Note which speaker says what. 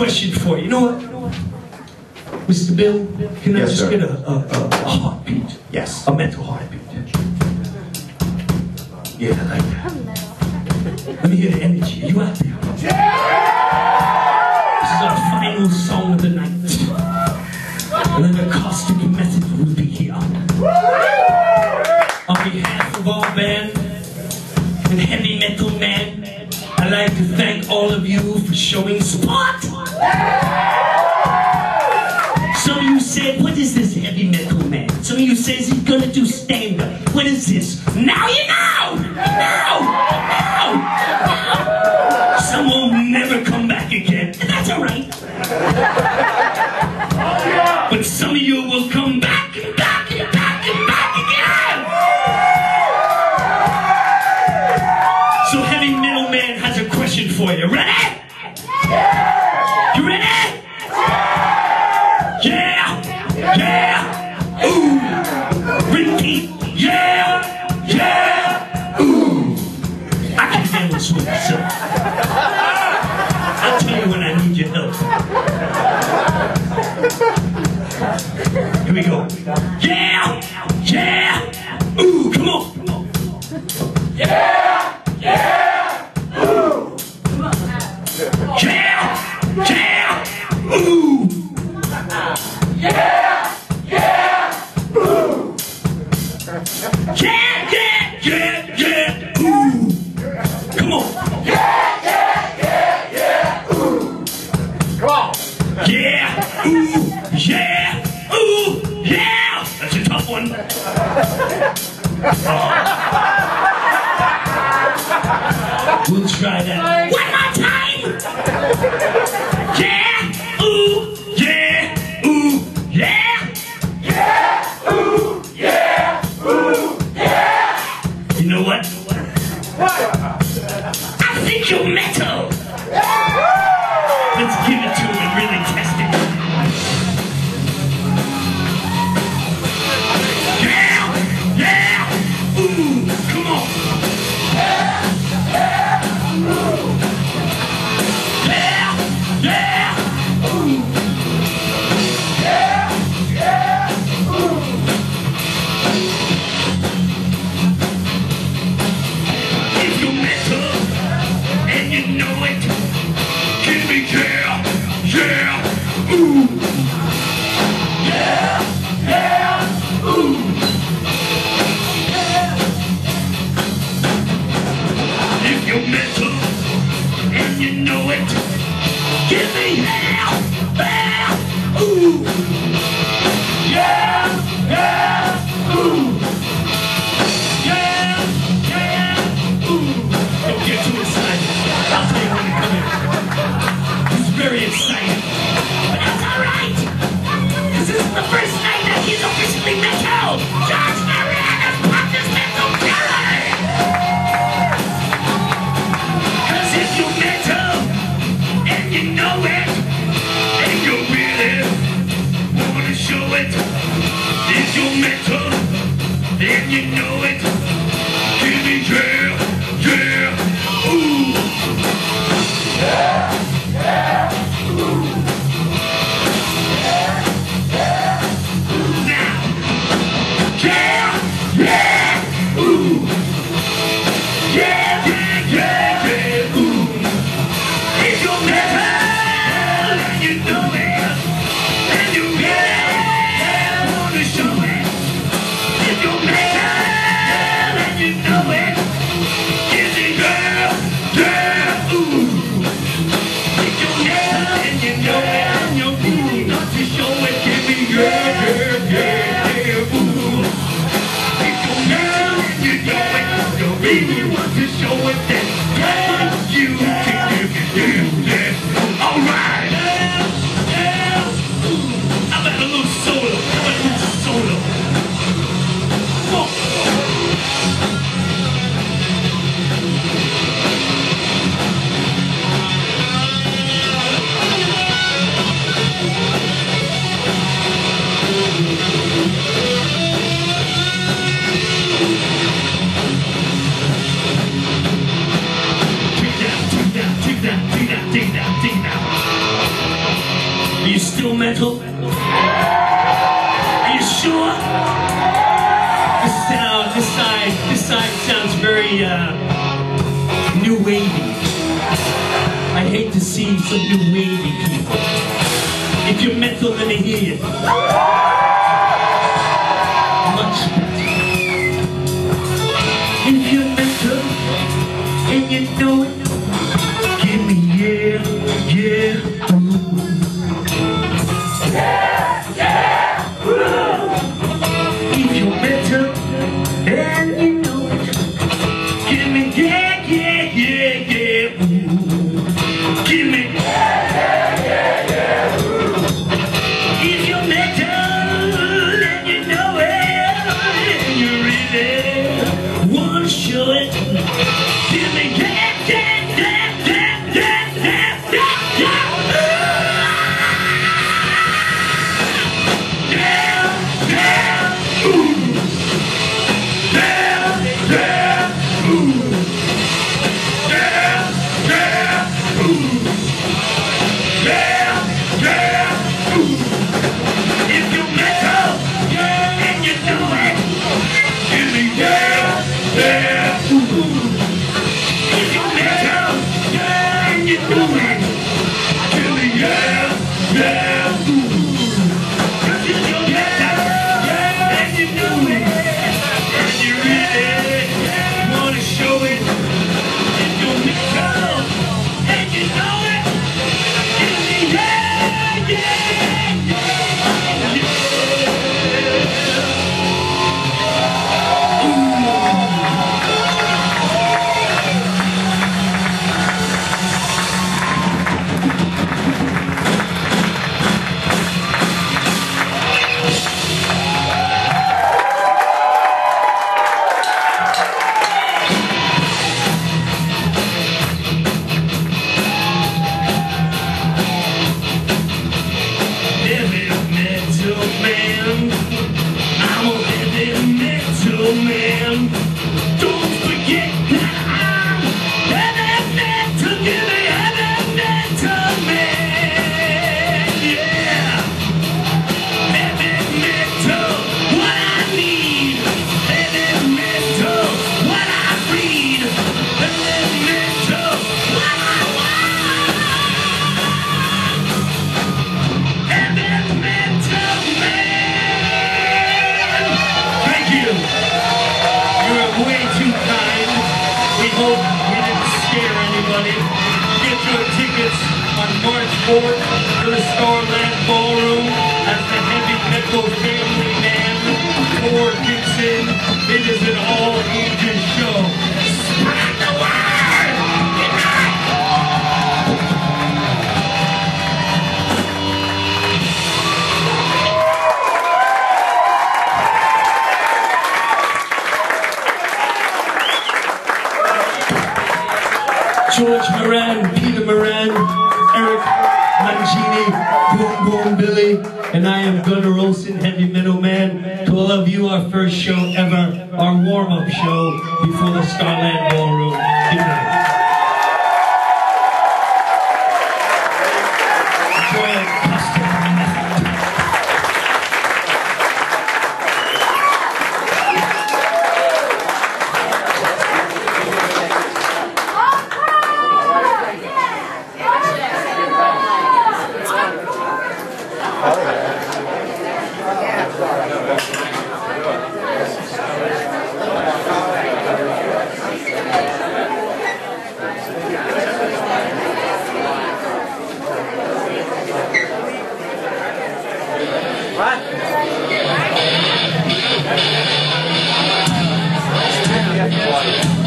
Speaker 1: question for you. You know what? Mr. Bill, can
Speaker 2: yes, I
Speaker 1: just
Speaker 2: sir.
Speaker 1: get a, a, a, heartbeat?
Speaker 2: Yes.
Speaker 1: A mental heartbeat. Yeah, I like that. Let me hear the energy. You out there? Yeah! said, what is this heavy metal man? Some of you says he's gonna do stand-up. What is this? Now you know! you know it, and you really wanna show it, is your mental, and you know it. Dig now, dig now. Are you still metal? Are you sure? This, sound, this side, this side sounds very uh, new wavy. I hate to see some new wavy people. If you're metal, let me hear you. Much better. If you're metal, and you know it. march to the Starland Ballroom as the heavy metal family. Billy, and I am Gunnar Olsen, heavy metal man. To all of you, our first show ever, our warm-up show before the Starland Ballroom. Good night.